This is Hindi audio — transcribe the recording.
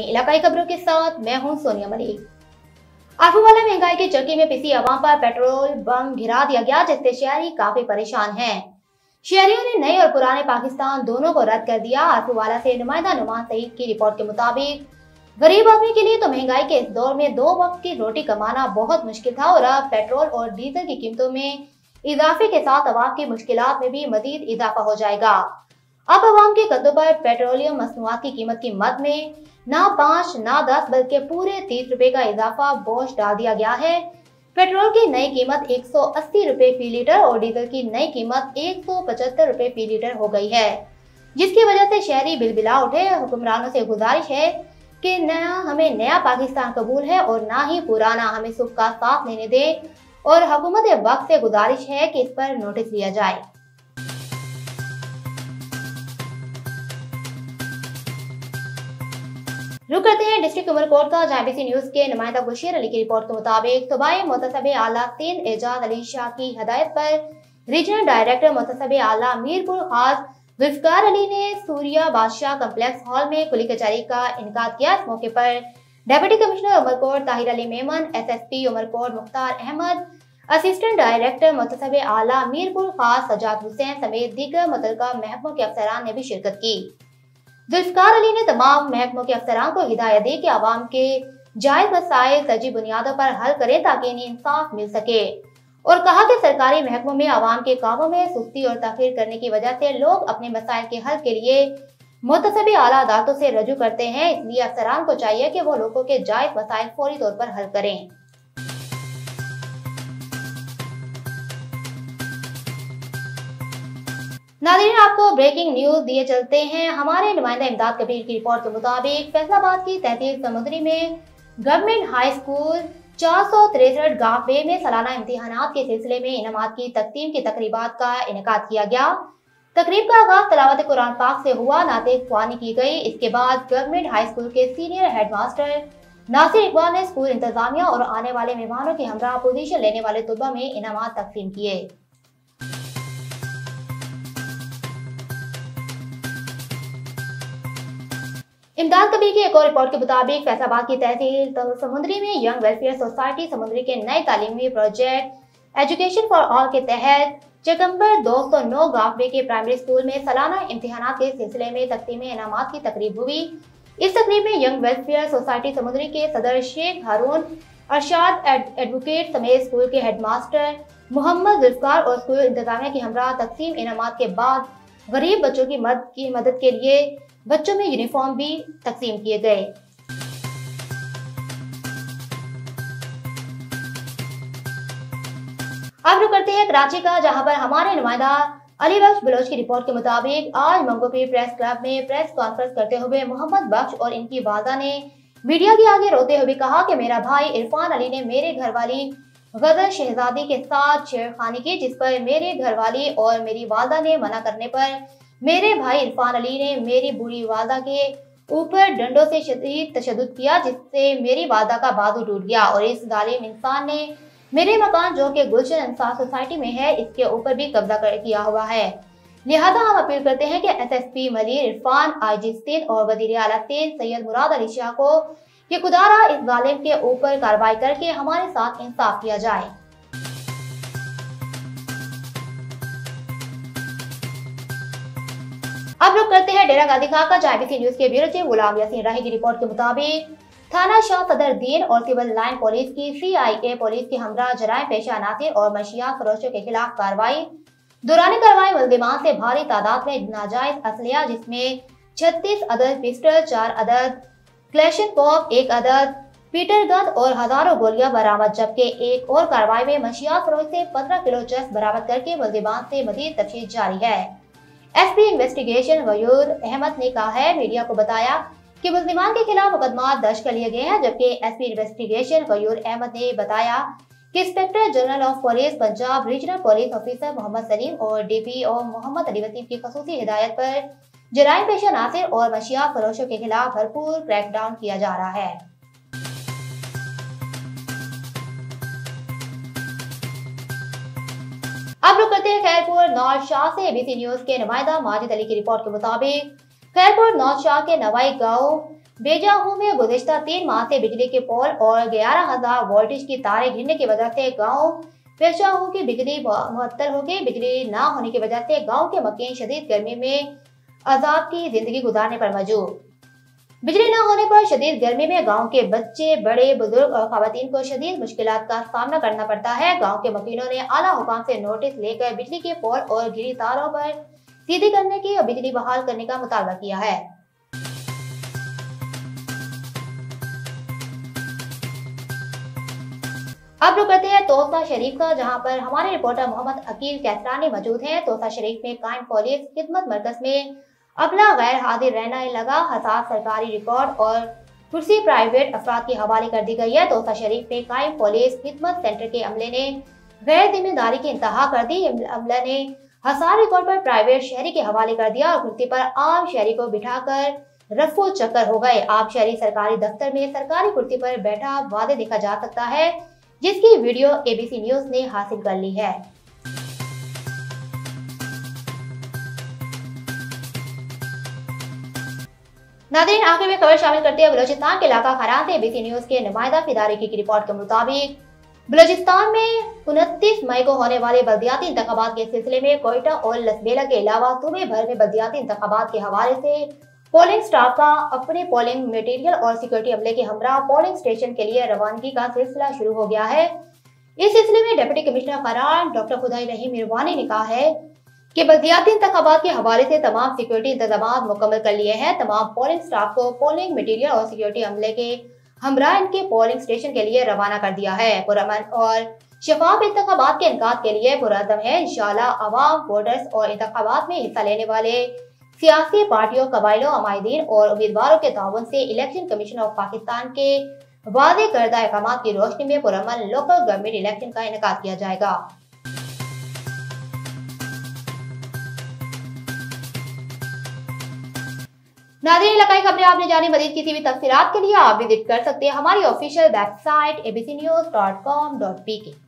इलाकाई खबरों के साथ मैं हूँ सोनिया मलिक। आफूवाला महँगाई की चक्की में पिसी आवाम पर पेट्रोल बम गिरा दिया गया, जिससे शहरी काफ़ी परेशान हैं। शहरियों ने नए और पुराने पाकिस्तान दोनों को रद्द कर दिया। आफूवाला से नुमाइंदा नुमान सईद की रिपोर्ट के मुताबिक, गरीब आदमी के लिए तो महँगाई के इस दौर में दो वक्त की रोटी कमाना बहुत मुश्किल था और अब पेट्रोल और डीजल की कीमतों में इजाफे के साथ आवाम की मुश्किल में भी मजीद इजाफा हो जाएगा। अब आवाम के कदों पर पेट्रोलियम मसनुआत की कीमत की मद में न पाँच, न दस, बल्कि पूरे तीस रुपए का इजाफा बोझ डाल दिया गया है। पेट्रोल की नई कीमत एक सौ अस्सी रुपए फ़ी लीटर और डीजल की नई कीमत एक सौ पचहत्तर रुपए फ़ी लीटर हो गई है। जिसकी वजह से शहरी बिलबिला उठे, हुक्मरानों से गुजारिश है कि नया हमें नया पाकिस्तान कबूल है और ना ही पुराना हमें सुख का साथ लेने दे और हुकूमत वक्त से गुजारिश है कि इस पर नोटिस लिया जाए। रुक करते हैं डिस्ट्रिक्ट उमरकोट का जहाँ बीसी न्यूज़ के नुमाइंदा बशीर अली की रिपोर्ट के मुताबिक सुबाई मुतसब आला तीन एजाज अली शाह की हदायत पर रीजनल डायरेक्टर मुतसब आला मीरपुर खास जुल्फकार अली ने सूर्या बादशाह कम्प्लेक्स हॉल में खुली कचहरी का इनका किया। इस मौके पर deputy commissioner Umarkot Tahir Ali Memon S S P Umarkot Mukhtar Ahmed assistant director मुतसब आला मीरपुर खास सजाद हुसैन समेत दीगर मुतल महकमों के अफसरान ने भी शिरकत की। जुल्फकार अली ने तमाम महकमों के अफसरान को हिदायत दी कि आवाम के जायज़ मसाइल सजी बुनियादों पर हल करें ताकि इन्हें इंसाफ मिल सके। और कहा कि सरकारी महकमों में आवाम के कामों में सुस्ती और तखीर करने की वजह से लोग अपने मसाइल के हल के लिए मुतसबी आला अदालतों से रजू करते हैं। इसलिए अफसरान को चाहिए कि वो लोगों के जायज़ मसाइल फौरी तौर पर हल करें। नादरीन आपको ब्रेकिंग न्यूज़ दिए चलते हैं। हमारे नुमाइंदा इमदाद कबीर की रिपोर्ट के मुताबिक फैसलाबाद की तहतीस समुद्री में गवर्नमेंट हाई स्कूल चार सौ तिरसठ गांवे में सालाना इम्तिहान के सिलसिले में इनाम की तकसीम की तकरीबा का इनका किया गया। तकरीब का आगाज़ तलावत कुरान पाक से हुआ, नाते खुआनी की गई। इसके बाद गवर्नमेंट हाई स्कूल के senior head master Nasir Iqbal ने स्कूल इंतजामिया और आने वाले मेहमानों के हमरा पोजीशन लेने वाले तलबा में इनाम तकसीम किए। इमदाद कबीर की एक और रिपोर्ट के मुताबिक फैसलाबाद की तहसील तो समुद्री में यंग वेलफेयर सोसाइटी समुद्री के नए तालीमी प्रोजेक्ट एजुकेशन फॉर ऑल के तहत चकम्बर दो सौ नौ गाफवे के प्राइमरी स्कूल में सालाना इम्तिहान के सिलसिले में तकसीम इनाम की तकरीब हुई। इस तकरीब में यंग वेलफेयर सोसाइटी समुद्री के सदर शेख हारून, अरशाद एडवोकेट समेत स्कूल के हेडमास्टर मोहम्मद जुल्फकार और स्कूल इंतजामिया की हमरा तकसीम इनाम के बाद गरीब बच्चों की मदद की मदद के लिए बच्चों में यूनिफॉर्म भी तकसीम किए गए। अब रुक करते हैं कराची का, जहाँ पर हमारे नुमाइंदा अली बख्श बलोच की रिपोर्ट के मुताबिक आज मंगोपीर प्रेस क्लब में प्रेस कॉन्फ्रेंस करते हुए मोहम्मद बख्श और इनकी वालदा ने मीडिया के आगे रोते हुए कहा कि मेरा भाई इरफान अली ने मेरे घर वाली गज़ल शहजादी के साथ छेड़खानी की, जिस पर मेरे घर वाली और मेरी वालदा ने मना करने पर मेरे भाई इरफान अली ने मेरी बुरी वादा के ऊपर डंडों से शदीद तशद किया, जिससे मेरी वादा का बाजू टूट गया और इस जालिम इंसान ने मेरे मकान जो कि गुलशन इंसाफ सोसाइटी में है, इसके ऊपर भी कब्जा कर किया हुआ है। लिहाजा हम अपील करते हैं कि एसएसपी मलिर इरफान, आईजी सिंध और वज़ीर अला सिंह सैयद मुराद अली शाह को ये खुदारा इस जालिम के ऊपर कार्रवाई करके हमारे साथ इंसाफ किया जाए। अब लोग करते हैं डेरा गांधी खां का जाबीसी न्यूज़ के ब्यूरो चीफ, गुलाम यासीन राही की रिपोर्ट के मुताबिक। थाना शाह सदर दीन और सिविल लाइन पुलिस की सीआईए पुलिस की हमरा जराय पेशा नासिर और मंशियात फरोशों के खिलाफ कार्रवाई। दौरान कार्रवाई मुलजिमान से भारी तादाद में नाजायज असलिया, जिसमें छत्तीस अदद पिस्टल, चार अदद क्लेशन पॉप एक अदद पीटर गन और हज़ारों गोलियाँ बरामद, जबकि एक और कार्रवाई में मंशियात फरोश से पंद्रह किलो चस बरामद करके मुलजिमान से मजीद तफ्तीश जारी है। एसपी इन्वेस्टिगेशन वयूर अहमद ने कहा है, मीडिया को बताया कि मुस्लिमान के खिलाफ मुकदमा दर्ज कर लिए गए हैं, जबकि एसपी इन्वेस्टिगेशन वयूर अहमद ने बताया कि inspector general of police, Punjab regional police officer Muhammad Salim और डीपी और मोहम्मद अली वसीम की खसूसी हिदायत पर जराइम पेशा नासिर और मशिया फरोशों के खिलाफ भरपूर क्रैकडाउन किया जा रहा है। अब रुक करते हैं खैरपुर नौर शाह से एबीसी न्यूज़ के नुमाइंदा माजिद अली की रिपोर्ट के मुताबिक खैरपुर नौशाह के नवाई गाँव बेजाहू में गुजशत तीन माह से बिजली के पोल और ग्यारह हज़ार वोल्टेज की तारें गिरने की वजह से गाँव बेजाहू की बिजली मुअत्तर हो गई। बिजली न होने की वजह से गाँव के मकीन शदीद गर्मी में अजाब की ज़िंदगी गुजारने पर मजबूर। बिजली न होने पर शदीद गर्मी में गाँव के बच्चे, बड़े, बुज़ुर्ग और खातन को शदीद मुश्किल का सामना करना पड़ता है। गाँव के मकीनों ने आला हुकाम से नोटिस लेकर बिजली के पोल और गिरी तारों पर सीधी करने की और बिजली बहाल करने का मुतालबा किया है। अब रुक करते हैं तोसा शरीफ का, जहाँ पर हमारे रिपोर्टर मोहम्मद अकील कैसरानी मौजूद हैं। तोसा शरीफ में कायम पुलिस खिदमत मरकज में अपना गैर हाजिर रहना लगा। हसास सरकारी रिकॉर्ड और कुर्सी प्राइवेट अफराद के हवाले कर दी गई है। तोसा शरीफ में कायम पुलिस खिदमत सेंटर के अमले ने गैर ज़िम्मेदारी की इंतहा कर दी। अमला ने हसार रिकॉर्ड पर प्राइवेट शहरी के हवाले कर दिया और कुर्सी पर आम शहरी को बिठाकर रफो चक्कर हो गए। आप शहरी सरकारी दफ्तर में सरकारी कुर्सी पर बैठा वादे देखा जा सकता है, जिसकी वीडियो एबीसी न्यूज़ ने हासिल कर ली है। नादरीन, आखिर में खबर शामिल करते हैं बलोचिस्तान के इलाका खरान से एबीसी न्यूज़ के नुमाइंदा फिदारी की रिपोर्ट के मुताबिक, बलोचिस्तान में उनतीस मई को होने वाले बल्दियाती इंतबात के सिलसिले में कोयटा और लसबेला के अलावा सूबे भर में बल्दियाती इंतबात के हवाले से पोलिंग स्टाफ का अपने पोलिंग मटेरियल और सिक्योरिटी अमले के हमरा पोलिंग स्टेशन के लिए रवानगी का सिलसिला शुरू हो गया है। इस सिलसिले में डिप्टी कमिश्नर फरार डॉक्टर खुदाई रहीम मिरवानी ने कहा है कि बल्दियाती इंतबात के हवाले से तमाम सिक्योरिटी इंतज़ाम मुकम्मल कर लिए हैं। तमाम पोलिंग स्टाफ को पोलिंग मटेरियल और सिक्योरिटी अमले के हमरा इनके पोलिंग स्टेशन के लिए रवाना कर दिया है। पुरमन और शफाफ इंतबात के इनका के लिए पुरदम है। इंशाल्लाह अवाम वोटर्स और इंतबात में हिस्सा लेने वाले सियासी पार्टियों, कबाइलों अमायदीन और उम्मीदवारों के ताउन से इलेक्शन कमीशन ऑफ़ पाकिस्तान के वादे करदा अहकाम की रोशनी में पुरमन लोकल गवर्नमेंट इलेक्शन का इनका किया जाएगा। नादिन लगाई खबरें आपने जानी, मजीद किसी भी तफसीत के लिए आप विज़िट कर सकते हैं हमारी official website A B C news dot com dot P K